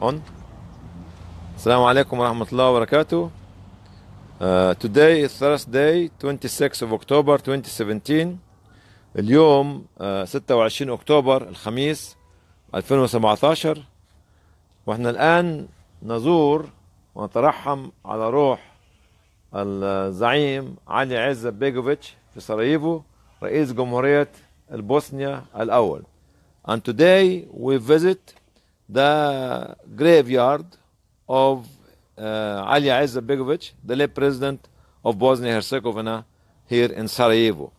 on. السلام عليكم ورحمة الله وبركاته uh, Today is Thursday 26 of October 2017 اليوم uh, 26 أكتوبر الخميس 2017 وإحنا الآن نزور ونترحم على روح الزعيم علي عزة بيجوفيتش في سراييفو رئيس جمهورية البوسنيا الأول. And today we visit the graveyard of uh, Ali Izetbegovic, the late president of Bosnia Herzegovina here in Sarajevo.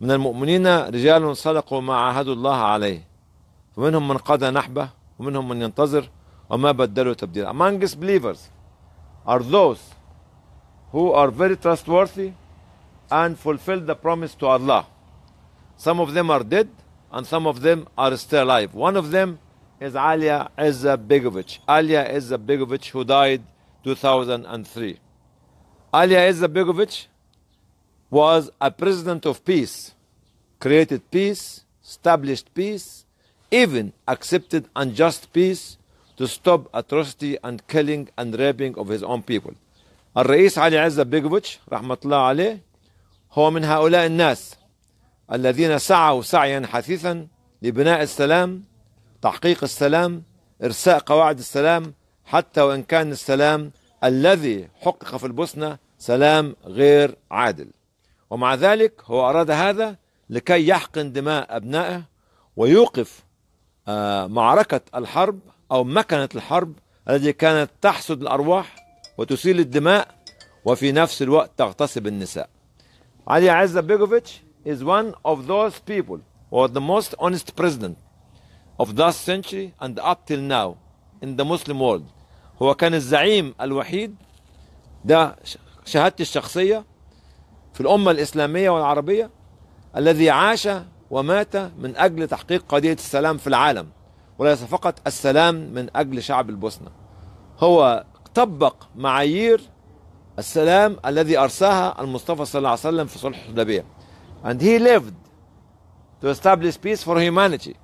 من المؤمنين رجال صدقوا ما عاهدوا الله عليه فمنهم من قضى نحبه ومنهم من ينتظر وما بدلوا تبديلا. Amongst believers are those who are very trustworthy and fulfill the promise to Allah. Some of them are dead and some of them are still alive. One of them is Alia Izza Begovic. Alia Izza Begovic, who died 2003. Alia Izza Begovic was a president of peace, created peace, established peace, even accepted unjust peace to stop atrocity and killing and raping of his own people. الرئيس علي عزة بيجوفيتش رحمة الله عليه هو من هؤلاء الناس الذين سعوا سعيا حثيثا لبناء السلام تحقيق السلام إرساء قواعد السلام حتى وإن كان السلام الذي حقق في البوسنة سلام غير عادل. ومع ذلك هو أراد هذا لكي يحقن دماء أبنائه ويوقف معركة الحرب أو مكنة الحرب التي كانت تحسد الأرواح وتسيل الدماء وفي نفس الوقت تغتصب النساء. علي عزة بيجوفيتش is one of those people who the most honest president. Of that century and up till now in the Muslim world. هو كان الزعيم الوحيد ده شهادتي الشخصية في الأمة الإسلامية والعربية الذي عاش ومات من أجل تحقيق قضية السلام في العالم وليس فقط السلام من أجل شعب البوسنة. هو طبق معايير السلام الذي أرساها المصطفى صلى الله عليه وسلم في صلح الحديبية. And he lived to establish peace for humanity.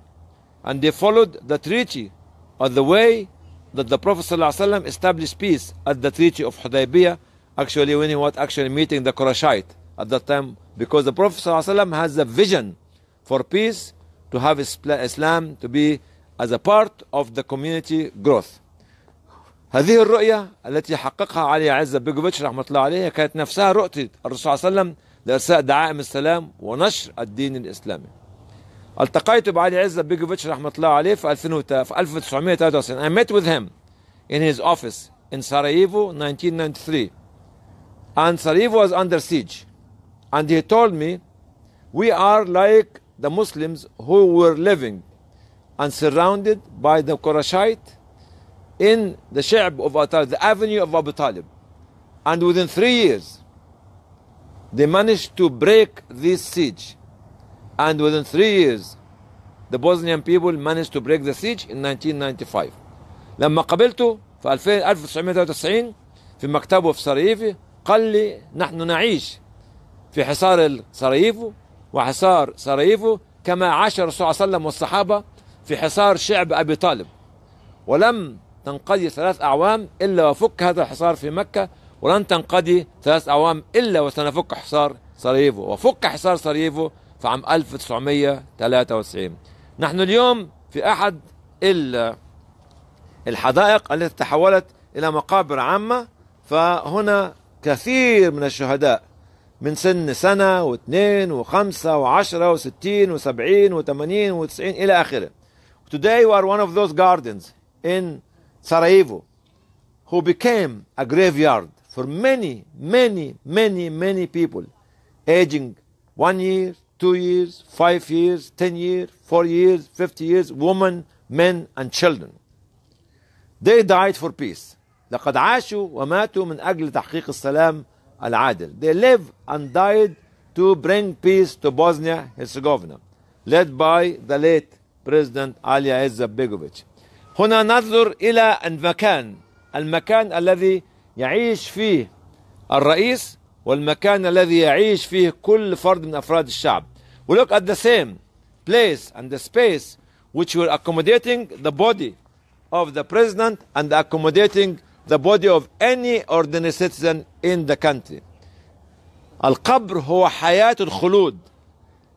and they followed the treaty of the way that the Prophet ﷺ established peace at the treaty of Hudaybiyah actually when he was actually meeting the Qurayshite at that time because the Prophet ﷺ has a vision for peace to have Islam to be as a part of the community growth هذه الرؤية التي حققها علي عزة بيجوفيتش رحمة الله عليه كانت نفسها رؤية الرسول صلى الله عليه وسلم لإرساء دعائم السلام ونشر الدين الإسلامي التقيت بعلي عزة بيجوفيتش رحمة الله عليه في 1993 I met with him in his office in Sarajevo 1993 and Sarajevo was under siege and he told me we are like the Muslims who were living and surrounded by the Qurayshite in the Sha'b of Abu Talib, the avenue of Abu Talib and within three years they managed to break this siege And within three years the Bosnian people managed to break the siege in 1995 لما قابلته في 1993 في مكتبه في سراييفو قال لي نحن نعيش في حصار سراييفو وحصار سراييفو كما عاش الرسول صلى الله عليه وسلم والصحابة في حصار شعب أبي طالب. ولم تنقضي ثلاث أعوام إلا وفك هذا الحصار في مكة ولن تنقضي ثلاث أعوام إلا وسنفك حصار سراييفو وفك حصار سراييفو في عام 1993 نحن اليوم في أحد الحدائق التي تحولت إلى مقابر عامة فهنا كثير من الشهداء من سن سنة واثنين وخمسة وعشرة وستين وسبعين وثمانين وتسعين إلى آخره. Today we are one of those gardens in Sarajevo who became a graveyard for many, many, many, many people aging one year, two years, five years, ten years, four years, fifty years, women, men and children. They died for peace. لقد عاشوا وماتوا من أجل تحقيق السلام العادل. They live and died to bring peace to Bosnia Herzegovina, led by the late President Ali Izzat Begovic. هنا ننظر إلى المكان المكان الذي يعيش فيه الرئيس والمكان الذي يعيش فيه كل فرد من أفراد الشعب. We look at the same place and the space which were accommodating the body of the president and accommodating the body of any ordinary citizen in the country. القبر هو حياة الخلود.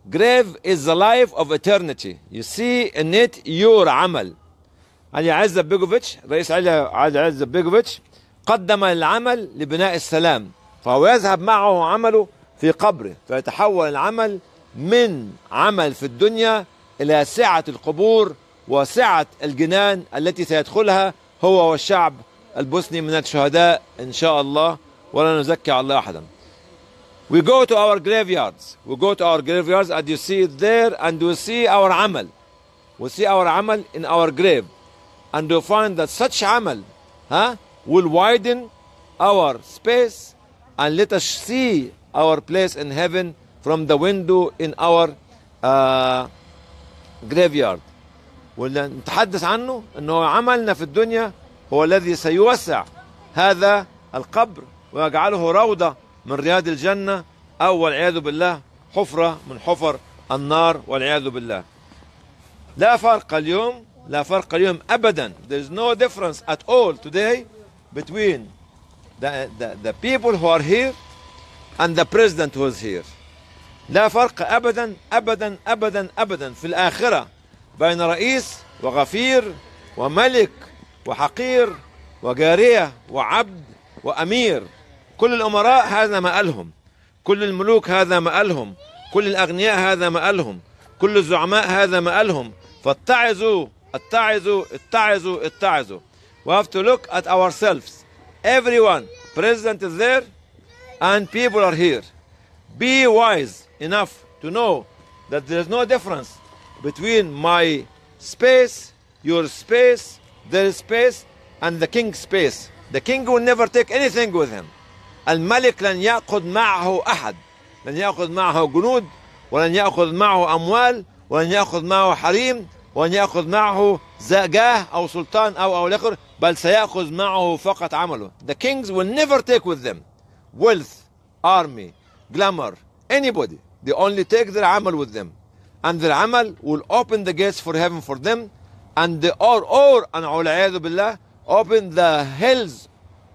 Grave is the life of eternity. You see in it your عمل. علي عزة بيجوفيتش رئيس علي عزة بيجوفيتش قدم العمل لبناء السلام فهو يذهب معه عمله في قبره فيتحول العمل من عمل في الدنيا إلى سعة القبور وسعة الجنان التي سيدخلها هو والشعب البوسني من الشهداء إن شاء الله ولا نزكي على الله أحدا We go to our graveyards. We go to our graveyards and you see it there and we see our amal. We see our amal in our grave. And we find that such amal huh, will widen our space and let us see our place in heaven from the window in our uh, graveyard. واللي نتحدث عنه إنه عملنا في الدنيا هو الذي سيوسع هذا القبر ويجعله روضة من رياض الجنة أو والعياذ بالله حفرة من حفر النار والعياذ بالله. لا فرق اليوم لا فرق اليوم ابدا there is no difference at all today between the, the, the people who are here and the president who is here. لا فرق ابدا ابدا ابدا ابدا في الآخرة بين رئيس وغفير وملك وحقير وجارية وعبد وأمير. كل الأمراء هذا مآلهم كل الملوك هذا مآلهم كل الأغنياء هذا مآلهم كل الزعماء هذا مآلهم فاتعظوا اتعظوا اتعظوا اتعظوا we have to look at ourselves. Everyone president is there and people are here. Be wise. Enough to know that there is no difference between my space, your space, their space, and the king's space. The king will never take anything with him. الملك لن يأخذ معه أحد لن يأخذ معه جنود ولن يأخذ معه أموال ولن يأخذ معه حريم ولن يأخذ معه جاه أو سلطان أو أو الآخر بل سيأخذ معه فقط عمله. The kings will never take with them wealth, army, glamour, anybody. They only take their amal with them. And their amal will open the gates for heaven for them. And the, or, or, and والعياذ بالله, open the hells,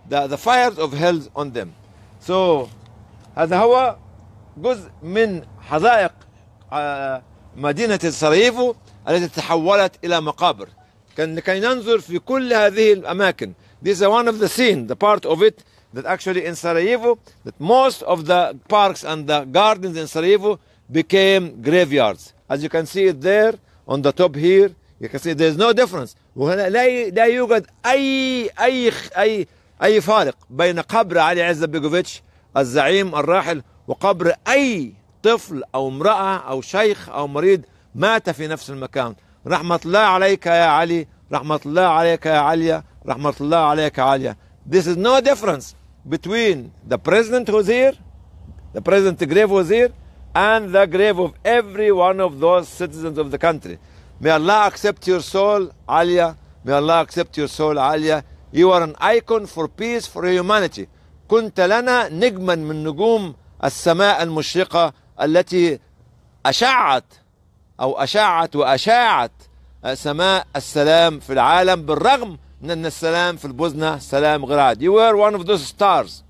the, the fires of hells on them. So, هذا هو جزء من حدائق مدينة سراييفو التي تحولت إلى مقابر. كان لكي ننظر في كل هذه الأماكن. This is one of the scene, the part of it that actually in Sarajevo, that most of the parks and the gardens in Sarajevo became graveyards. As you can see it there on the top here, you can see there's no difference. وهنا لا لا يوجد أي أي أي أي فارق بين قبر علي عزة بيجوفيتش الزعيم الراحل وقبر أي طفل أو امرأة أو شيخ أو مريض مات في نفس المكان. رحمة الله عليك يا علي، رحمة الله عليك يا عليا، رحمة الله عليك يا عليا. This is no difference between the president who's here, the president grave was here, and the grave of every one of those citizens of the country. May Allah accept your soul, Alia. May Allah accept your soul, Alia. You are an icon for peace, for humanity. كنت لنا نجما من نجوم السماء المشرقة التي أشعت أو أشعت وأشاعت سماء السلام في العالم بالرغم من أن السلام في البوزنة سلام غير. You were one of those stars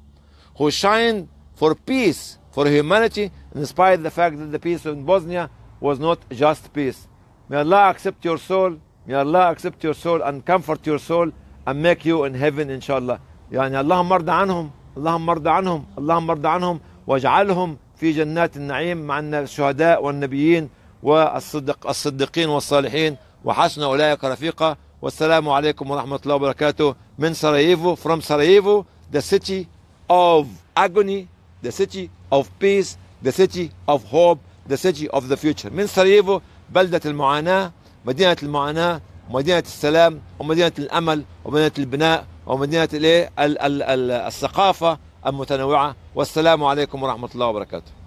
who shine for peace, for humanity, in spite of the fact that the peace in Bosnia was not just peace. May Allah accept your soul. May Allah accept your soul and comfort your soul and make you in heaven الله. يعني اللهم ارضى عنهم اللهم ارضى عنهم اللهم ارضى عنهم واجعلهم في جنات النعيم مع الشهداء والنبيين والصدق الصديقين والصالحين وحسن أولئك رفيقا والسلام عليكم ورحمة الله وبركاته. من سراييفو from Sarajevo the city of agony the city of peace the city of hope the city of the future. من سراييفو بلدة المعاناة مدينة المعاناة ومدينة السلام ومدينة الأمل ومدينة البناء ومدينة الثقافة المتنوعة. والسلام عليكم ورحمة الله وبركاته.